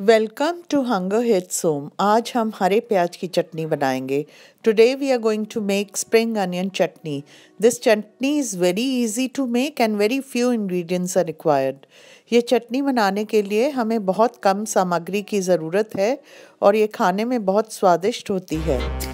Welcome to Hunger Hits Home आज हम हरे प्याज की चटनी बनाएँगे। Today we are going to make spring onion chutney. This chutney is very easy to make and very few ingredients are required ये चटनी बनाने के लिए हमें बहुत कम सामग्री की ज़रूरत है और ये खाने में बहुत स्वादिष्ट होती है।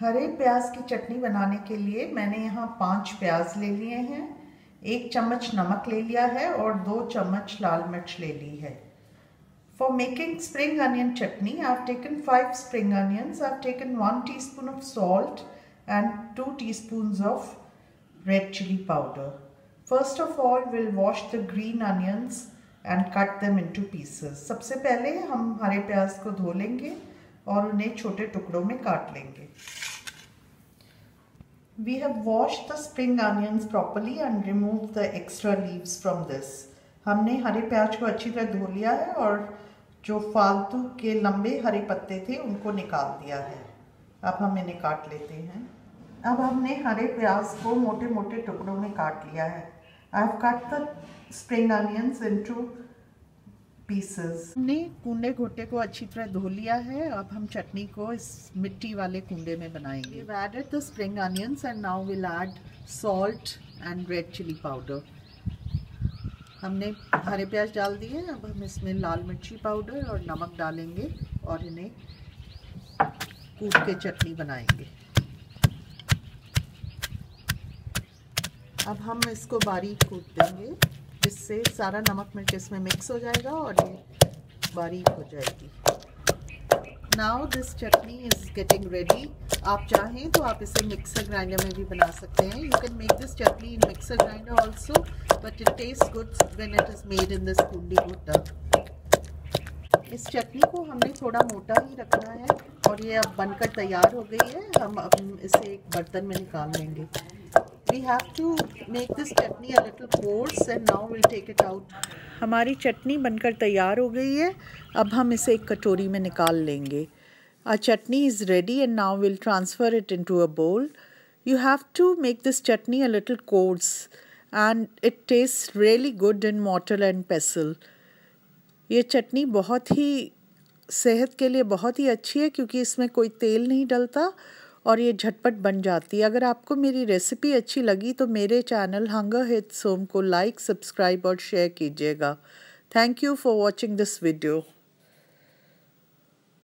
हरे प्याज की चटनी बनाने के लिए मैंने यहाँ पाँच प्याज ले लिए हैं। एक चम्मच नमक ले लिया है और दो चम्मच लाल मिर्च ले ली है। For making spring onion chutney I taken five spring onions I taken one teaspoon of salt and two teaspoons of red chilli powder first of all will wash the green onions and cut them into pieces सबसे पहले हम हरे प्याज को धो लेंगे। और उन्हें छोटे टुकड़ों में काट लेंगे। We have washed the spring onions properly and removed the extra leaves from this. हमने हरे प्याज को अच्छी तरह धो लिया है और जो फालतू के लंबे हरे पत्ते थे उनको निकाल दिया है। अब हम इन्हें काट लेते हैं। अब हमने हरे प्याज को मोटे मोटे टुकड़ों में काट लिया है। I have cut the spring onions into pieces हमने कूडे घोटे को अच्छी तरह धो लिया है। अब हम चटनी को इस मिट्टी वाले कुंडे में बनाएँगे। Added the spring onions and now will add salt and red chilli powder हमने हरे प्याज डाल दिए। अब हम इसमें लाल मिर्ची पाउडर और नमक डालेंगे और इन्हें कूट के चटनी बनाएँगे। अब हम इसको बारीक कूट देंगे। जिससे सारा नमक मिर्च इसमें मिक्स हो जाएगा और ये बारीक हो जाएगी। Now this chutney is getting ready आप चाहें तो आप इसे मिक्सर ग्राइंडर में भी बना सकते हैं। You can make this chutney in mixer grinder also but it taste good when it is made in this कुंडी गुड्डा इस चटनी को हमने थोड़ा मोटा ही रखना है और ये अब बनकर तैयार हो गई है। हम अब इसे एक बर्तन में निकाल लेंगे। We have to make this chutney coarse and now will take it out हमारी चटनी बनकर तैयार हो गई है। अब हम इसे एक कटोरी में निकाल लेंगे। Our chutney is ready and now will transfer it into a bowl you have to make this chutney a little coarse and it taste really good in mortar and pestle ये चटनी बहुत ही सेहत के लिए बहुत ही अच्छी है क्योंकि इसमें कोई तेल नहीं डलता और ये झटपट बन जाती है। अगर आपको मेरी रेसिपी अच्छी लगी तो मेरे चैनल हंगर हिट सोम को लाइक सब्सक्राइब और शेयर कीजिएगा। Thank you for watching this video